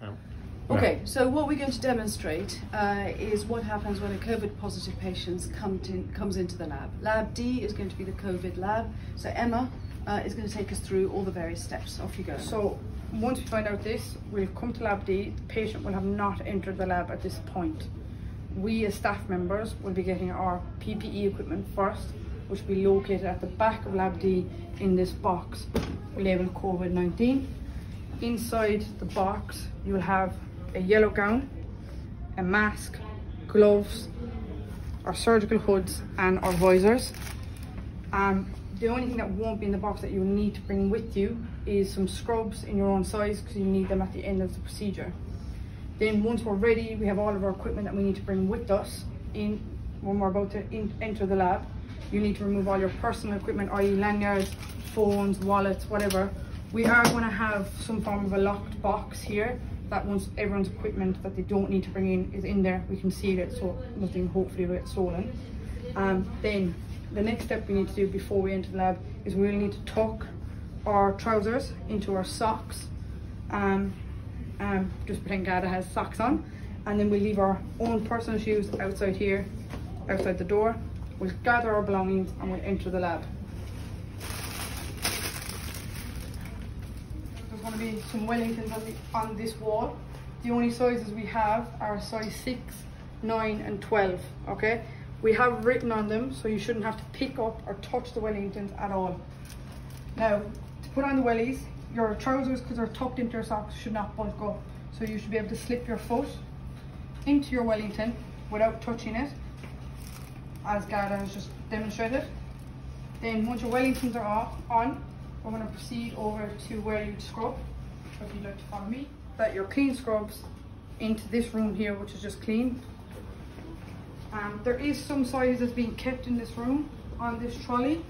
Um, Okay, so what we're going to demonstrate uh, is what happens when a COVID positive patient come to, comes into the lab. Lab D is going to be the COVID lab. So Emma uh, is going to take us through all the various steps. Off you go. So once we find out this, we'll come to lab D. The patient will have not entered the lab at this point. We as staff members will be getting our PPE equipment first, which will be located at the back of lab D in this box labeled COVID-19. Inside the box, you will have a yellow gown, a mask, gloves, our surgical hoods and our visors. Um, the only thing that won't be in the box that you'll need to bring with you is some scrubs in your own size because you need them at the end of the procedure. Then once we're ready, we have all of our equipment that we need to bring with us in when we're about to in, enter the lab. You need to remove all your personal equipment, i.e. lanyards, phones, wallets, whatever. We are going to have some form of a locked box here that once everyone's equipment that they don't need to bring in is in there, we can seal it so nothing hopefully will get stolen. Um, then the next step we need to do before we enter the lab is we need to tuck our trousers into our socks. Um, um, just pretend Ghada has socks on. And then we leave our own personal shoes outside here, outside the door. We'll gather our belongings and we'll enter the lab. Going to be some Wellingtons on, the, on this wall. The only sizes we have are size 6, 9 and 12, okay? We have written on them, so you shouldn't have to pick up or touch the Wellingtons at all. Now, to put on the wellies, your trousers, because they're tucked into your socks, should not bulk up. So you should be able to slip your foot into your Wellington without touching it, as Ghada has just demonstrated. Then once your Wellingtons are off, on, we're going to proceed over to where you'd scrub, if you'd like to follow me. That your clean scrubs into this room here, which is just clean. Um, there is some sizes being kept in this room on this trolley,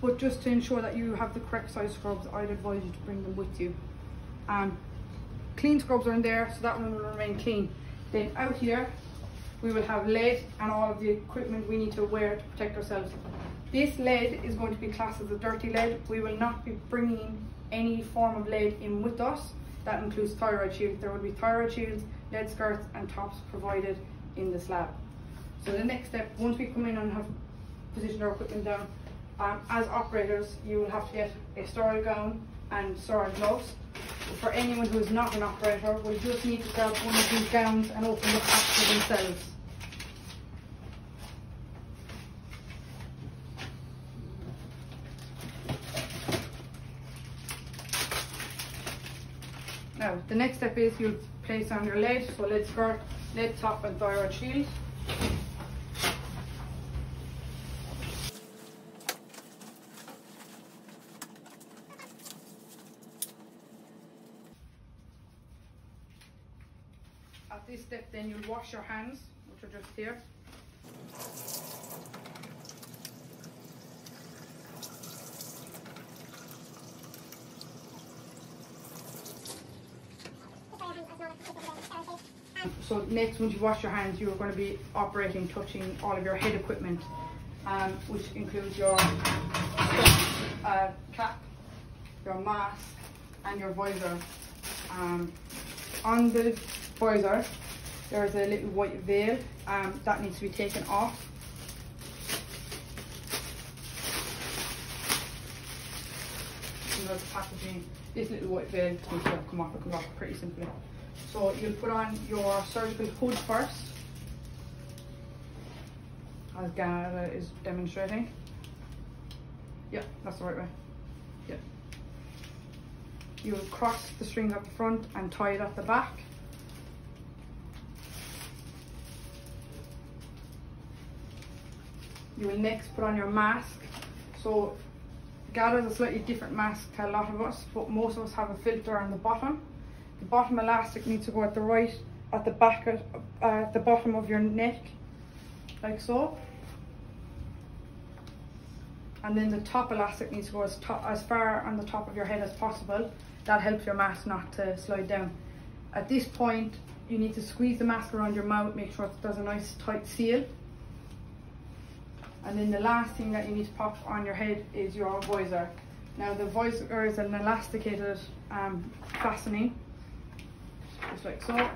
but just to ensure that you have the correct size scrubs, I'd advise you to bring them with you. Um, clean scrubs are in there, so that one will remain clean. Then out here, we will have lead and all of the equipment we need to wear to protect ourselves. This lead is going to be classed as a dirty lead. We will not be bringing any form of lead in with us. That includes thyroid shields. There will be thyroid shields, lead skirts and tops provided in this lab. So the next step, once we come in and have positioned our equipment down, um, as operators, you will have to get a sterile gown and sterile gloves. For anyone who is not an operator, we just need to grab one of these gowns and open the pack for themselves. Now, the next step is you'll place on your lead, so lead skirt, lead top and thyroid shield. At this step then you'll wash your hands, which are just here. So next, once you wash your hands, you are going to be operating, touching all of your head equipment, um, which includes your uh, cap, your mask, and your visor. Um, on the visor, there's a little white veil um, that needs to be taken off. Packaging. This little white veil needs to come off. It comes off pretty simply. So you'll put on your surgical hood first, as Ghada is demonstrating. Yeah, that's the right way. Yeah. You'll cross the strings at the front and tie it at the back. You will next put on your mask. So Ghada is a slightly different mask to a lot of us, but most of us have a filter on the bottom. The bottom elastic needs to go at the right, at the back, uh, at the bottom of your neck, like so. And then the top elastic needs to go as, top, as far on the top of your head as possible. That helps your mask not to slide down. At this point, you need to squeeze the mask around your mouth, make sure it does a nice tight seal. And then the last thing that you need to pop on your head is your visor. Now the visor is an elasticated um, fastening like so.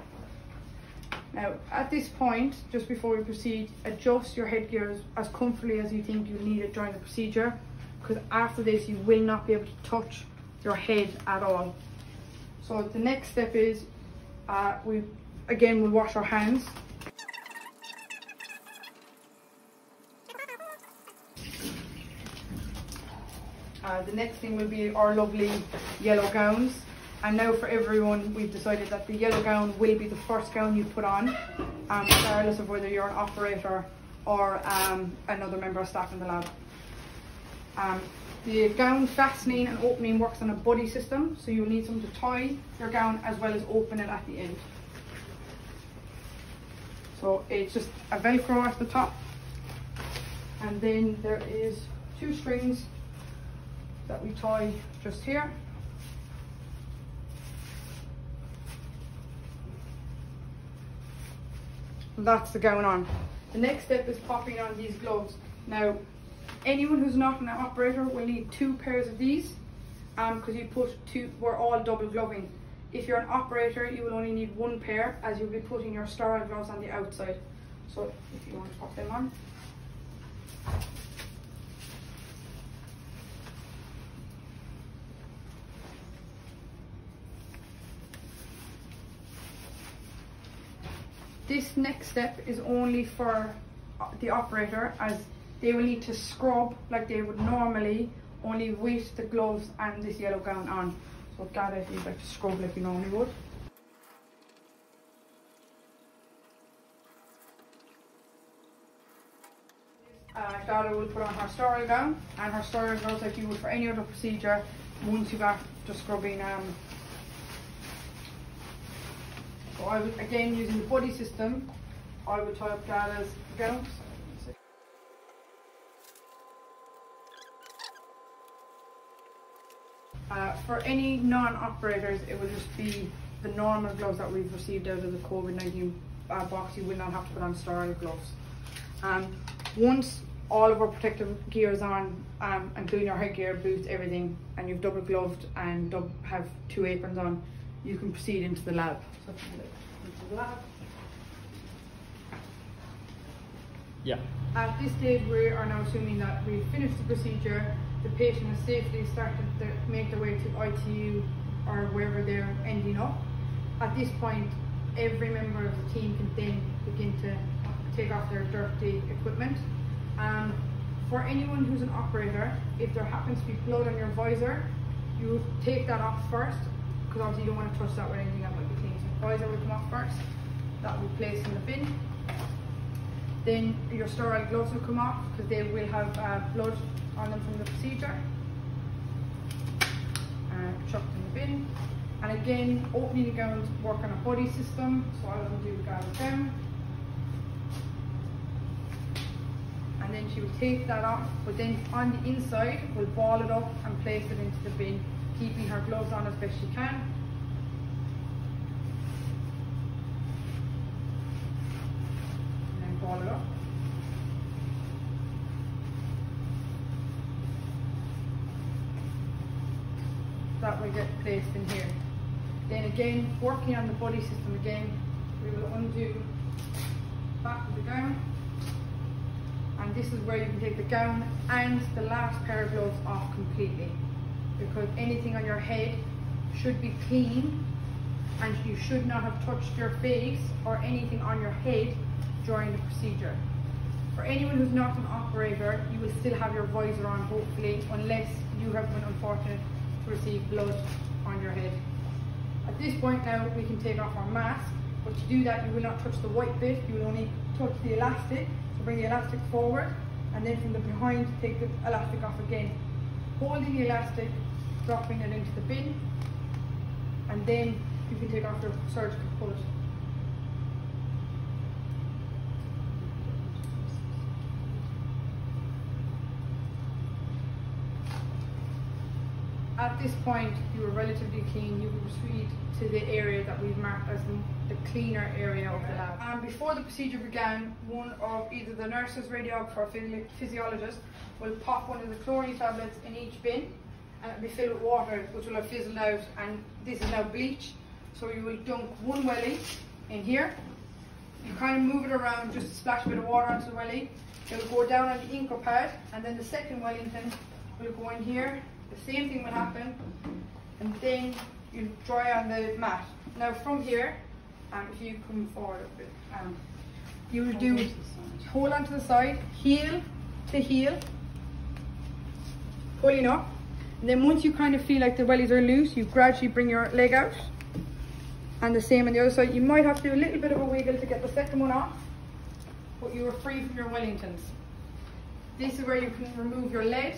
Now, at this point, just before we proceed, adjust your headgear as, comfortably as you think you need it during the procedure, because after this, you will not be able to touch your head at all. So the next step is, uh, we again we'll wash our hands. Uh, the next thing will be our lovely yellow gowns. And now for everyone, we've decided that the yellow gown will be the first gown you put on, um, regardless of whether you're an operator or um, another member of staff in the lab. Um, the gown fastening and opening works on a body system, so you'll need something to tie your gown as well as open it at the end. So it's just a velcro at the top, and then there is two strings that we tie just here. That's the gown on. The next step is popping on these gloves. Now, anyone who's not an operator will need two pairs of these because um, you put two, we're all double gloving. If you're an operator, you will only need one pair as you'll be putting your sterile gloves on the outside. So if you want to pop them on. This next step is only for the operator as they will need to scrub like they would normally only with the gloves and this yellow gown on. So Ghada, if you'd like to scrub like you normally would. Uh, will put on her sterile gown and her sterile gloves like you would for any other procedure once you got to scrubbing um, I would, again, using the body system, I would tie up gowns. Uh, for any non-operators, it will just be the normal gloves that we've received out of the COVID-19 uh, box. You will not have to put on sterile gloves. Um, once all of our protective gear is on, um, including our headgear, boots, everything, and you've double gloved and have two aprons on, you can proceed into the lab. So, into the lab. Yeah. At this stage, we are now assuming that we've finished the procedure, the patient has safely started to make their way to ITU or wherever they're ending up. At this point, every member of the team can then begin to take off their dirty equipment. Um, for anyone who's an operator, if there happens to be blood on your visor, you take that off first because obviously you don't want to touch that with anything that might be clean. So visor will come off first. That will be placed in the bin. Then your sterile gloves will come off because they will have uh, blood on them from the procedure. Uh, chucked in the bin. And again, opening the gowns work on a body system. So I'll undo the gown down. And then she will take that off, but then on the inside, we'll ball it up and place it into the bin keeping her gloves on as best she can. And then ball it up. That will get placed in here. Then again, working on the body system again, we will undo back of the gown. And this is where you can take the gown and the last pair of gloves off completely because anything on your head should be clean and you should not have touched your face or anything on your head during the procedure. For anyone who's not an operator, you will still have your visor on hopefully unless you have been unfortunate to receive blood on your head. At this point now we can take off our mask, but to do that you will not touch the white bit, you will only touch the elastic. So bring the elastic forward and then from the behind take the elastic off again. Holding the elastic dropping it into the bin and then you can take off your surgical hood. At this point, you are relatively clean. You to the area that we've marked as the, cleaner area of the lab. And before the procedure began, one of either the nurses, radiographer, or physiologist will pop one of the chlorine tablets in each bin and it'll be filled with water which will have fizzled out and this is now bleach So you will dunk one welly in here. You kind of move it around, just to splash a bit of water onto the welly. It will go down on the Inco pad, and then the second Wellington will go in here. The same thing will happen, and then you dry on the mat. Now from here, um, if you come forward a bit, um, you will do hold onto the side, heel to heel, pulling up. And then once you kind of feel like the wellies are loose, you gradually bring your leg out. And the same on the other side. You might have to do a little bit of a wiggle to get the second one off, but you are free from your Wellingtons. This is where you can remove your lead.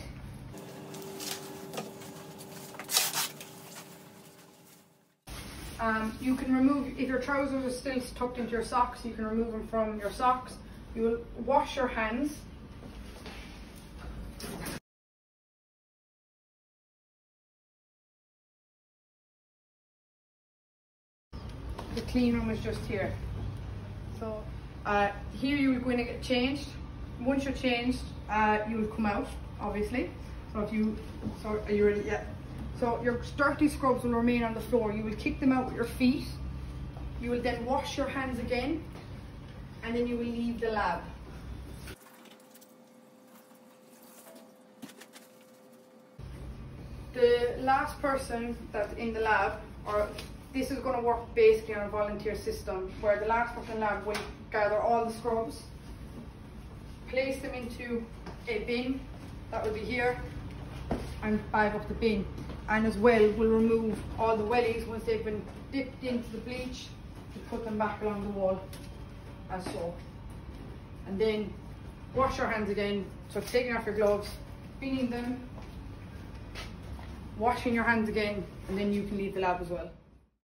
Um, you can remove, if your trousers are still tucked into your socks, you can remove them from your socks. You will wash your hands. The clean room is just here. So uh, here you are going to get changed. Once you're changed, uh, you will come out, obviously. So if you, so are you ready? Yeah. So your dirty scrubs will remain on the floor. You will kick them out with your feet. You will then wash your hands again, and then you will leave the lab. The last person that's in the lab, or this is going to work basically on a volunteer system, where the last person in the lab will gather all the scrubs, place them into a bin, that will be here, and bag up the bin. And as well, we'll remove all the wellies once they've been dipped into the bleach, to put them back along the wall, as so. And then wash your hands again, so taking off your gloves, binning them, washing your hands again, and then you can leave the lab as well.